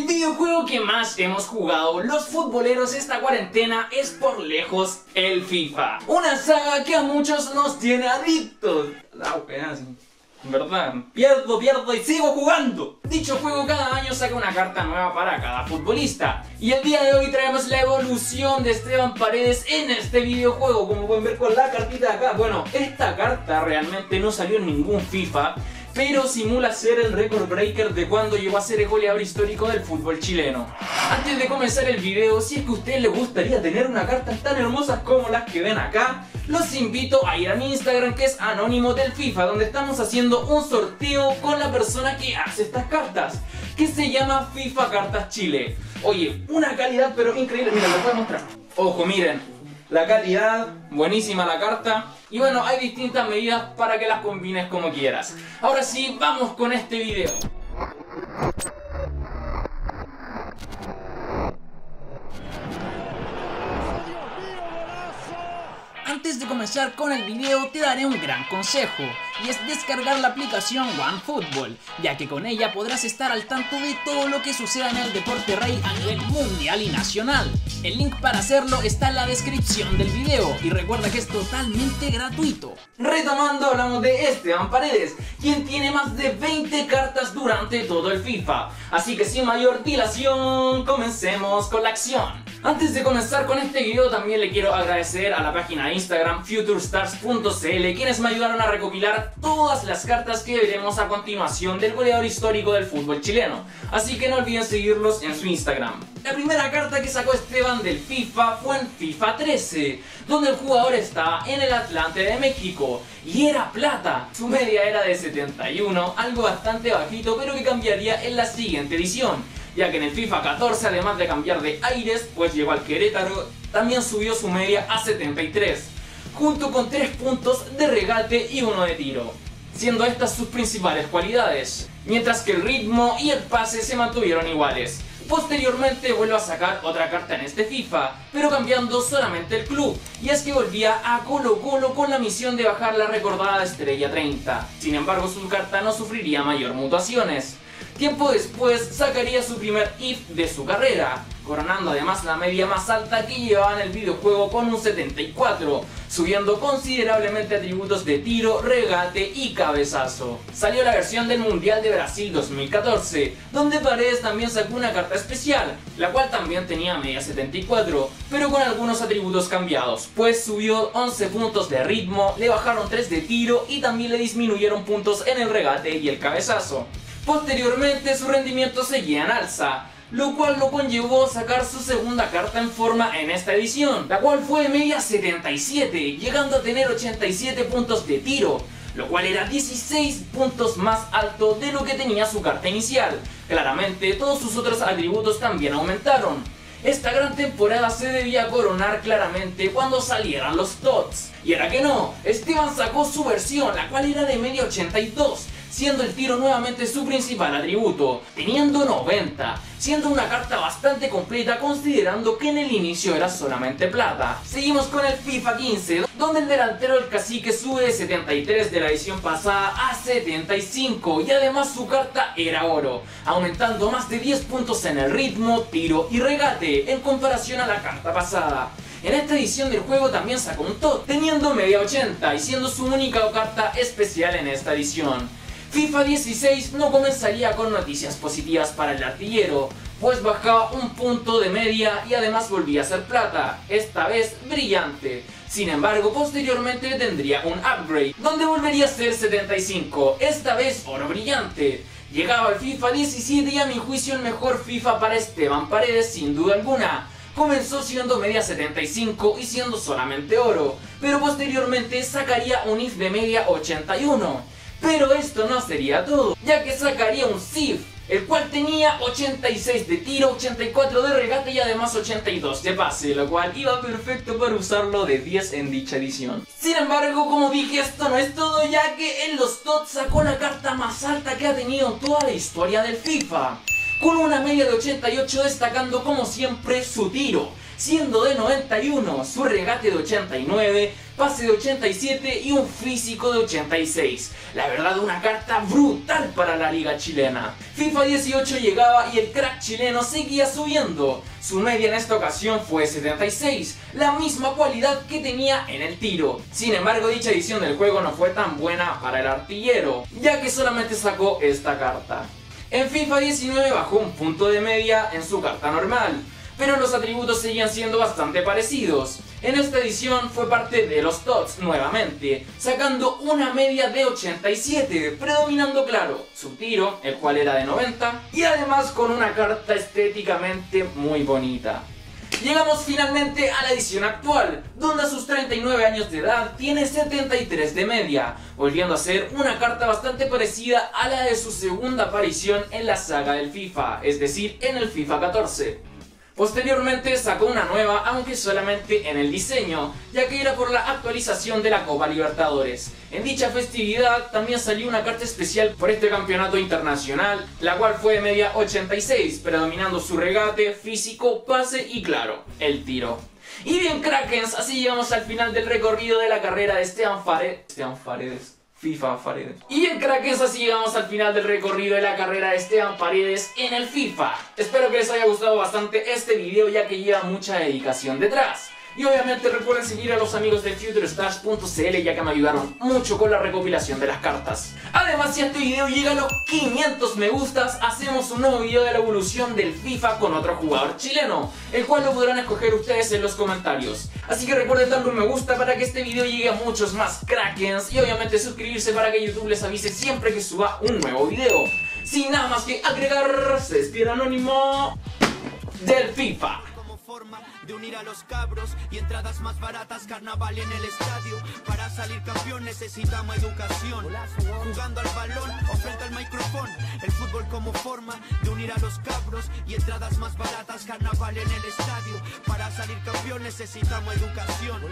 El videojuego que más hemos jugado los futboleros esta cuarentena es por lejos el FIFA. Una saga que a muchos nos tiene adictos. La. ¿Verdad? Pierdo, pierdo y sigo jugando. Dicho juego cada año saca una carta nueva para cada futbolista. Y el día de hoy traemos la evolución de Esteban Paredes en este videojuego. Como pueden ver con la cartita de acá. Bueno, esta carta realmente no salió en ningún FIFA pero simula ser el record breaker de cuando llegó a ser el goleador histórico del fútbol chileno. Antes de comenzar el video, si es que a ustedes les gustaría tener una carta tan hermosas como las que ven acá, los invito a ir a mi Instagram que es Anónimo del FIFA, donde estamos haciendo un sorteo con la persona que hace estas cartas, que se llama FIFA Cartas Chile. Oye, una calidad pero increíble, mira, lo voy a mostrar. Ojo, miren, la calidad, buenísima la carta. Y bueno, hay distintas medidas para que las combines como quieras. Ahora sí, vamos con este video. Comenzar con el video te daré un gran consejo y es descargar la aplicación OneFootball, ya que con ella podrás estar al tanto de todo lo que suceda en el deporte rey a nivel mundial y nacional. El link para hacerlo está en la descripción del video y recuerda que es totalmente gratuito. Retomando hablamos de Esteban Paredes, quien tiene más de 20 cartas durante todo el FIFA, así que sin mayor dilación comencemos con la acción. Antes de comenzar con este video también le quiero agradecer a la página de Instagram futurestars.cl quienes me ayudaron a recopilar todas las cartas que veremos a continuación del goleador histórico del fútbol chileno. Así que no olviden seguirlos en su Instagram. La primera carta que sacó Esteban del FIFA fue en FIFA 13, donde el jugador estaba en el Atlante de México y era plata. Su media era de 71, algo bastante bajito pero que cambiaría en la siguiente edición ya que en el FIFA 14, además de cambiar de aires, pues llegó al Querétaro, también subió su media a 73, junto con 3 puntos de regate y 1 de tiro, siendo estas sus principales cualidades, mientras que el ritmo y el pase se mantuvieron iguales. Posteriormente vuelve a sacar otra carta en este FIFA, pero cambiando solamente el club, y es que volvía a Colo Colo con la misión de bajar la recordada estrella 30. Sin embargo su carta no sufriría mayor mutaciones, Tiempo después sacaría su primer IF de su carrera, coronando además la media más alta que llevaba en el videojuego con un 74, subiendo considerablemente atributos de tiro, regate y cabezazo. Salió la versión del Mundial de Brasil 2014, donde Paredes también sacó una carta especial, la cual también tenía media 74, pero con algunos atributos cambiados, pues subió 11 puntos de ritmo, le bajaron 3 de tiro y también le disminuyeron puntos en el regate y el cabezazo. Posteriormente su rendimiento seguía en alza, lo cual lo conllevó a sacar su segunda carta en forma en esta edición, la cual fue de media 77, llegando a tener 87 puntos de tiro, lo cual era 16 puntos más alto de lo que tenía su carta inicial. Claramente todos sus otros atributos también aumentaron. Esta gran temporada se debía coronar claramente cuando salieran los TOTS. Y era que no, Esteban sacó su versión, la cual era de media 82, siendo el tiro nuevamente su principal atributo, teniendo 90, siendo una carta bastante completa considerando que en el inicio era solamente plata. Seguimos con el FIFA 15, donde el delantero del cacique sube de 73 de la edición pasada a 75 y además su carta era oro, aumentando más de 10 puntos en el ritmo, tiro y regate en comparación a la carta pasada. En esta edición del juego también sacó un TOT, teniendo media 80 y siendo su única carta especial en esta edición. FIFA 16 no comenzaría con noticias positivas para el artillero, pues bajaba un punto de media y además volvía a ser plata, esta vez brillante. Sin embargo, posteriormente tendría un upgrade, donde volvería a ser 75, esta vez oro brillante. Llegaba el FIFA 17 y a mi juicio el mejor FIFA para Esteban Paredes sin duda alguna. Comenzó siendo media 75 y siendo solamente oro, pero posteriormente sacaría un IF de media 81. Pero esto no sería todo, ya que sacaría un SIF, el cual tenía 86 de tiro, 84 de regate y además 82 de pase, lo cual iba perfecto para usarlo de 10 en dicha edición. Sin embargo, como dije, esto no es todo, ya que en los TOTS sacó la carta más alta que ha tenido en toda la historia del FIFA, con una media de 88 destacando como siempre su tiro, siendo de 91, su regate de 89, pase de 87 y un físico de 86. La verdad una carta brutal para la liga chilena. FIFA 18 llegaba y el crack chileno seguía subiendo. Su media en esta ocasión fue 76, la misma cualidad que tenía en el tiro. Sin embargo, dicha edición del juego no fue tan buena para el artillero, ya que solamente sacó esta carta. En FIFA 19 bajó un punto de media en su carta normal, pero los atributos seguían siendo bastante parecidos. En esta edición fue parte de los TOTS nuevamente, sacando una media de 87, predominando claro su tiro, el cual era de 90, y además con una carta estéticamente muy bonita. Llegamos finalmente a la edición actual, donde a sus 39 años de edad tiene 73 de media, volviendo a ser una carta bastante parecida a la de su segunda aparición en la saga del FIFA, es decir, en el FIFA 14. Posteriormente sacó una nueva, aunque solamente en el diseño, ya que era por la actualización de la Copa Libertadores. En dicha festividad también salió una carta especial por este campeonato internacional, la cual fue de media 86, predominando su regate, físico, pase y claro, el tiro. Y bien Krakens, así llegamos al final del recorrido de la carrera de Esteban Faredes. Esteban. FIFA Paredes. Y en Crackers así llegamos al final del recorrido de la carrera de Esteban Paredes en el FIFA. Espero que les haya gustado bastante este video ya que lleva mucha dedicación detrás. Y obviamente recuerden seguir a los amigos de FutureStars.cl ya que me ayudaron mucho con la recopilación de las cartas. Además, si este video llega a los 500 me gustas, hacemos un nuevo video de la evolución del FIFA con otro jugador chileno, el cual lo podrán escoger ustedes en los comentarios. Así que recuerden darle un me gusta para que este video llegue a muchos más Krakens y obviamente suscribirse para que YouTube les avise siempre que suba un nuevo video. Sin nada más que agregar, se despide Anónimo del FIFA de unir a los cabros y entradas más baratas, carnaval en el estadio. Para salir campeón necesitamos educación. Jugando al balón o frente al micrófono. El fútbol como forma de unir a los cabros y entradas más baratas, carnaval en el estadio. Para salir campeón necesitamos educación.